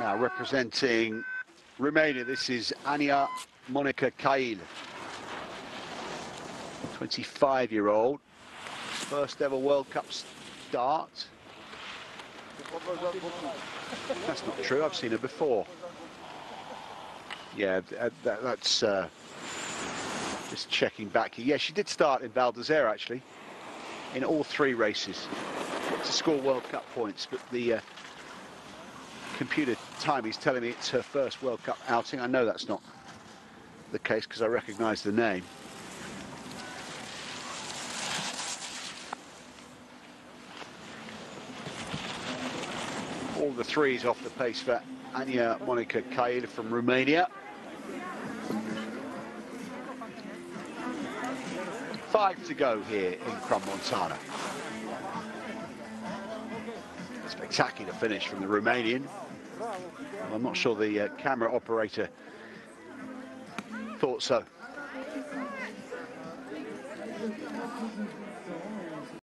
Now representing Romania, this is Ania Monica Caill. 25-year-old. First ever World Cup start. That's not true, I've seen her before. Yeah, uh, that, that's uh, just checking back. here. Yeah, she did start in Val d'Isere actually, in all three races to score World Cup points, but the uh, computer time he's telling me it's her first World Cup outing. I know that's not the case because I recognise the name. All the threes off the pace for Ania Monica Caill from Romania. Five to go here in Crans-Montana. Spectacular finish from the Romanian. Well, I'm not sure the uh, camera operator thought so.